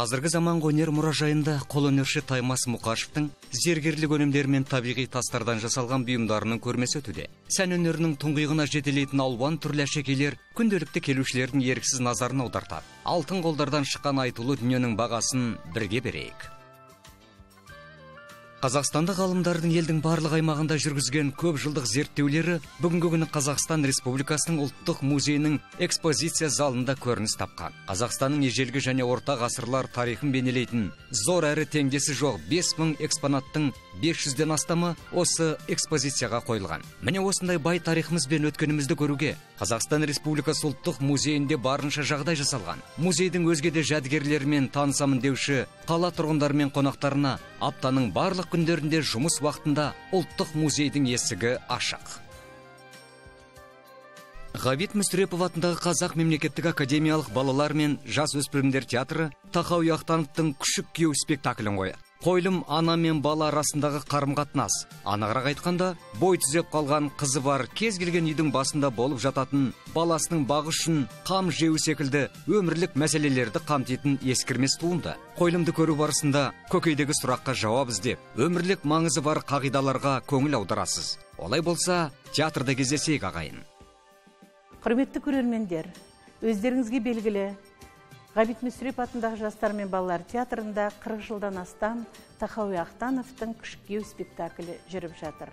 қазіргі заманғы өнер мұражайында қолөнерші таймас мұқашевтың зергерлік өнімдері мен табиғи тастардан жасалған бұйымдарының көрмесі өтуде. Сән өнерінің тұңғиығына жетелейтін алуан түрлі әшекейлер күнделікті келушілердің еріксіз назарын аудартады. Алтын қолдардан шыққан айтулы дүниенің бағасын бірге берейік. Қазақстандық ғалымдардың елдің барлық аймағында жүргізген көп жылдық зерттеулері бүгінгі күні қазақстан республикасының ұлттық музейінің экспозиция залында көрініс тапқан. Қазақстанның ежелгі және орта ғасырлар тарихын бейнелейтін зор әрі теңдесі жоқ 5000 экспонаттың 500-ден астамы осы экспозицияға қойылған. Міне осындай бай тарихымыз бен өткенімізді көруге қазақстан республикасы ұлттық музейінде барынша жағдай жасалған. Музейдің өзге де жәдігерлерімен танысамын деуші қала тұрғындары мен қонақтарына аптаның барлық күндерінде жұмыс уақытында ұлттық музейдің есігі ашық. Ғабит мүсірепов атындағы қазақ мемлекеттік академиялық балалар мен жас өспірімдер театры тахауи ахтановтың күшік күйеу спектаклін қояды. Қойылым ана мен бала арасындағы қарым қатынас анығырақ айтқанда бой түзеп қалған қызы бар кез келген үйдің басында болып жататын баласының бағы үшін қам жеу секілді өмірлік мәселелерді қамтитын ескірмес туынды. Қойылымды көру барысында көкейдегі сұраққа жауап іздеп өмірлік маңызы бар қағидаларға көңіл аударасыз. Олай болса театрда кездесейік ағайын. Құрметті көрермендер өздеріңізге белгілі ғабит мүсіреп атындағы жастар мен балалар театрында 40 жылдан астам тахауи ахтановтың күшкеу спектаклі жүріп жатыр.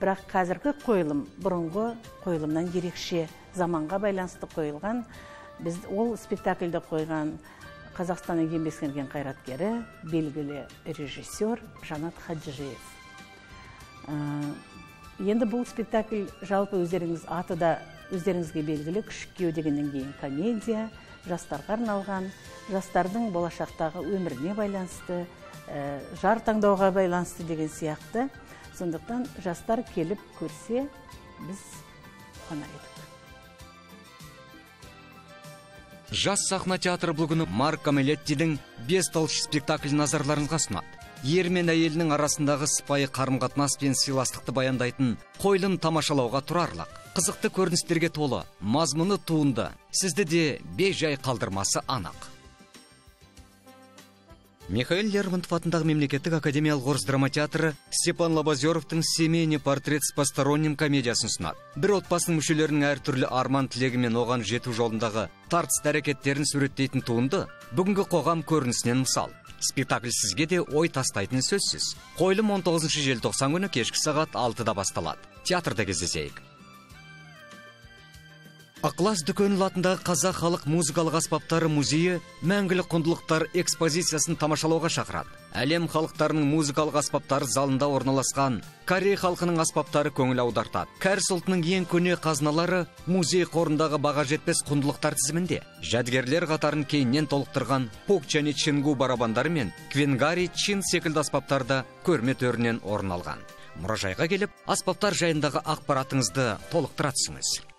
Бірақ қазіргі қойылым бұрынғы қойылымнан ерекше заманға байланысты қойылған біз ол спектакльді қойған қазақстанның еңбек сіңірген қайраткері белгілі режиссер жанат хаджиев. Енді бұл спектакль жалпы өздеріңіз аты да өздеріңізге белгілі күшік дегеннен кейін комедия. Жастарға арналған жастардың болашақтағы өміріне байланысты ә, жар таңдауға байланысты деген сияқты. Сондықтан жастар келіп көрсе біз қуанар едік. Жас сахна театры бұл күні марк камелеттидің бес талш спектакль назарларыңызға ұсынады. Ер мен әйелінің арасындағы сыпайы қарым қатынас пен сыйластықты баяндайтын қойылым тамашалауға тұрарлық қызықты көріністерге толы мазмұны туынды. Сізді де бейжай қалдырмасы анық. Михаил лермонтов атындағы мемлекеттік академиялық орыс драма театры степан лобозеровтың семейный портрет с посторонним комедиясын ұсынады. Бір отбасының мүшелерінің әртүрлі арман тілегі мен оған жету жолындағы тартысты әрекеттерін суреттейтін туынды бүгінгі қоғам көрінісінен мысал. Спектакль сізге де ой тастайтын сөзсіз. Қойылым 19 желтоқсан күні кешкі сағат алтыда басталады. Театрда кездесейік. Ықылас дүкені атындағы қазақ халық музыкалық аспаптары музейі мәңгілік құндылықтар экспозициясын тамашалауға шақырады. Әлем халықтарының музыкалық аспаптары залында орналасқан корей халқының аспаптары көңіл аудартады. Кәріс ұлтының ең көне қазыналары музей қорындағы баға жетпес құндылықтар тізімінде. Жәдігерлер қатарын кейіннен толықтырған пук және чингу барабандары мен квенгари чин секілді аспаптарда көрме төрінен орын алған. Мұражайға келіп аспаптар жайындағы ақпаратыңызды толықтыра түсіңіз.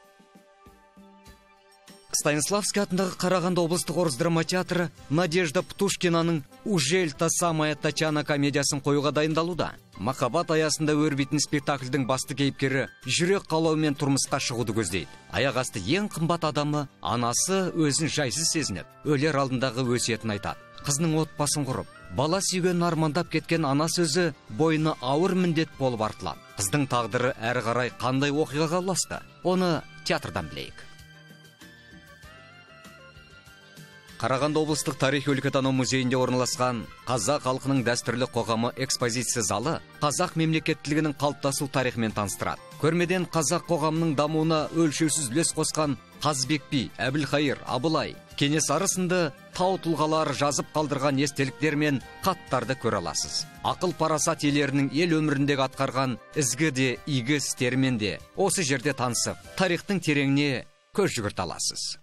Станиславский атындағы қарағанды облыстық орыс драма театры надежда птушкинаның ужель та самая татьяна комедиясын қоюға дайындалуда. Махаббат аясында өрбитін спектакльдің басты кейіпкері жүрек қалауымен тұрмысқа шығуды көздейді. Аяқ асты ең қымбат адамы анасы өзін жайсыз сезініп өлер алдындағы өсиетін айтады. Қызының отбасын құрып бала сүйгенін армандап кеткен ана сөзі бойына ауыр міндет болып артылады. Қыздың тағдыры әрі қарай қандай оқиғаға ұласты? Оны театрдан білейік. Қарағанды облыстық тарих өлкетану музейінде орналасқан қазақ халқының дәстүрлі қоғамы экспозиция залы қазақ мемлекеттілігінің қалыптасу тарихымен таныстырады. Көрмеден қазақ қоғамының дамуына өлшеусіз үлес қосқан қазбек би әбілхайыр абылай кенесары сынды тау тұлғалары жазып қалдырған естеліктер мен хаттарды көре аласыз. Ақыл парасат иелерінің ел өміріндегі атқарған ізгі де игі істерімен де осы жерде танысып тарихтың тереңіне көз жүгірте аласыз.